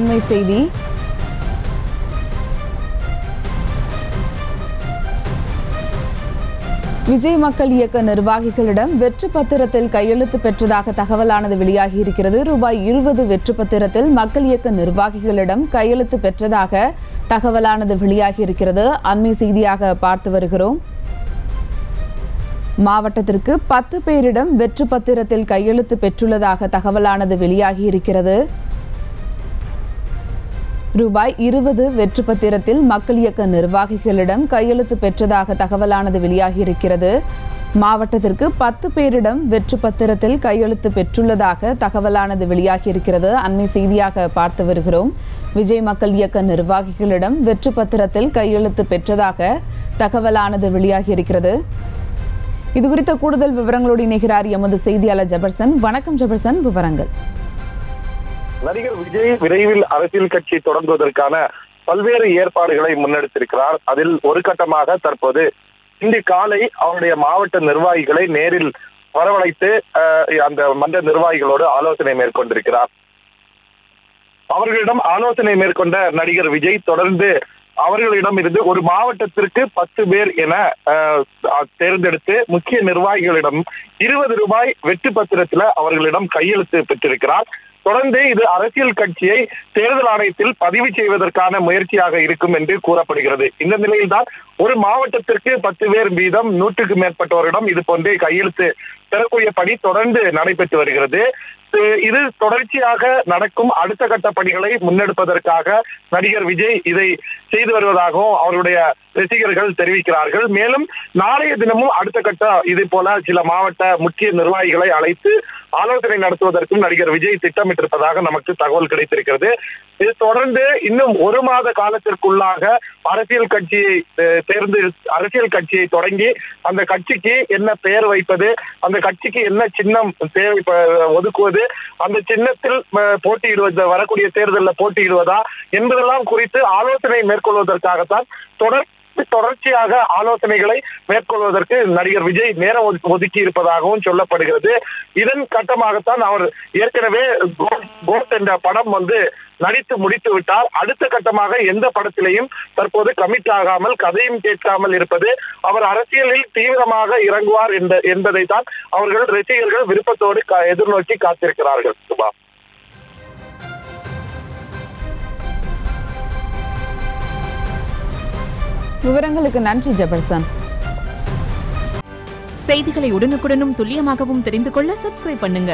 அண்மை செய்தி. விஜய் மக்கள் இயக்க நிர்வாகிகளிடம் வெற்று பத்திரத்தில் கையெழுத்து பெற்றதாக தகவலானது வெளியாகியிருக்கிறது. ரூபாய் இருபது வெற்று பத்திரத்தில் மக்கள் இயக்க நிர்வாகிகளிடம் கையெழுத்து பெற்றதாக தகவலானது வெளியாகியிருக்கிறது. அண்மை செய்தியாக பார்த்து வருகிறோம். மாவட்டத்திற்கு பத்து பேரிடம் வெற்று பத்திரத்தில் கையெழுத்து பெற்றுள்ளதாக தகவலானது வெளியாகியிருக்கிறது. ரூபாய் இருபது வெற்று பத்திரத்தில் மக்கள் இயக்க நிர்வாகிகளிடம் கையெழுத்து பெற்றதாக தகவலானது வெளியாகியிருக்கிறது. மாவட்டத்திற்கு பத்து பேரிடம் வெற்று பத்திரத்தில் கையெழுத்து பெற்றுள்ளதாக தகவலானது வெளியாகியிருக்கிறது. அண்மை செய்தியாக பார்த்து வருகிறோம். விஜய் மக்கள் இயக்க நிர்வாகிகளிடம் வெற்று பத்திரத்தில் கையெழுத்து பெற்றதாக தகவலானது வெளியாகியிருக்கிறது. இது குறித்த கூடுதல் விவரங்களோடு இணைகிறார் எமது செய்தியாளர் ஜெபர்சன். வணக்கம் ஜெபர்சன். விவரங்கள். நடிகர் விஜய் விரைவில் அரசியல் கட்சி தொடங்குவதற்கான பல்வேறு ஏற்பாடுகளை முன்னெடுத்திருக்கிறார். அதில் ஒரு கட்டமாக தற்போது இன்று காலை அவருடைய மாவட்ட நிர்வாகிகளை நேரில் வரவழைத்து அந்த மன்ற நிர்வாகிகளோடு ஆலோசனை மேற்கொண்டிருக்கிறார். அவர்களிடம் ஆலோசனை மேற்கொண்ட நடிகர் விஜய் தொடர்ந்து அவர்களிடம் இருந்து ஒரு மாவட்டத்திற்கு பத்து பேர் என தேர்ந்தெடுத்து முக்கிய நிர்வாகிகளிடம் இருபது ரூபாய் வெற்றி பத்திரத்துல அவர்களிடம் கையெழுத்து பெற்றிருக்கிறார். தொடர்ந்து இது அரசியல் கட்சியை தேர்தல் ஆணையத்தில் பதிவு செய்வதற்கான முயற்சியாக இருக்கும் என்று கூறப்படுகிறது. இந்த நிலையில்தான் ஒரு மாவட்டத்திற்கு பத்து பேர் வீதம் நூற்றுக்கு மேற்பட்டவரிடம் இது போன்று கையெழுத்து பெறக்கூடிய பணி தொடர்ந்து நடைபெற்று வருகிறது. இது- தொடர்ச்சியாக நடக்கும் அடுத்த கட்ட பணிகளை முன்னெடுப்பதற்காக நடிகர் விஜய் இதை செய்து வருவதாகவும் அவருடைய ரசிகர்கள் தெரிவிக்கிறார்கள். மேலும் நாளைய தினமும் அடுத்த கட்ட இது போல சில மாவட்ட முக்கிய நிர்வாகிகளை அழைத்து ஆலோசனை நடத்துவதற்கும் நடிகர் விஜய் திட்டமிட்டிருப்பதாக நமக்கு தகவல் கிடைத்திருக்கிறது. இது தொடர்ந்து இன்னும் ஒரு மாத காலத்திற்குள்ளாக அரசியல் கட்சியை தேர்ந்து அரசியல் கட்சியை தொடங்கி அந்த கட்சிக்கு என்ன பெயர் வைப்பது அந்த கட்சிக்கு என்ன சின்னம் தேவை ஒதுக்குவது வந்து அந்த சின்னத்தில் போட்டியிடுவது வரக்கூடிய தேர்தலில் போட்டியிடுவதா என்பதெல்லாம் குறித்து ஆலோசனை மேற்கொள்வதற்காகத்தான் தொடர் தொடர்ச்சியாக ஆலோசனைகளை மேற்கொள்வதற்கு நடிகர் விஜய் நேரம் ஒதுக்கி- இருப்பதாகவும் சொல்லப்படுகிறது. இதன் கட்டமாகத்தான் அவர் ஏற்கனவே கோட் என்ற படம் வந்து நடித்து முடித்து விட்டார். அடுத்த கட்டமாக எந்த படத்திலையும் தற்போது கமிட் ஆகாமல் கதையும் கேட்காமல் இருப்பது அவர் அரசியலில் தீவிரமாக இறங்குவார் என்ற என்பதை தான் அவர்கள் ரசிகர்கள் விருப்பத்தோடு எதிர்நோக்கி காத்திருக்கிறார்கள் சுபா. விவரங்களுக்கு நன்றி ஜெபர்சன். செய்திகளை உடனுக்குடனும் துல்லியமாகவும் தெரிந்து கொள்ள சப்ஸ்கிரைப் பண்ணுங்க.